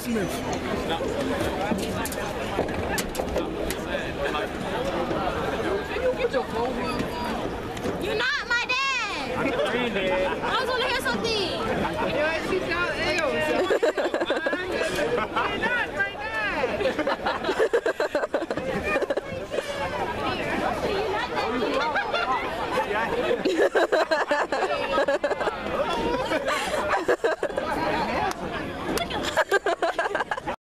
Smith. You're not my dad. I was gonna hear something. Yo, she's not ill. You're not my dad.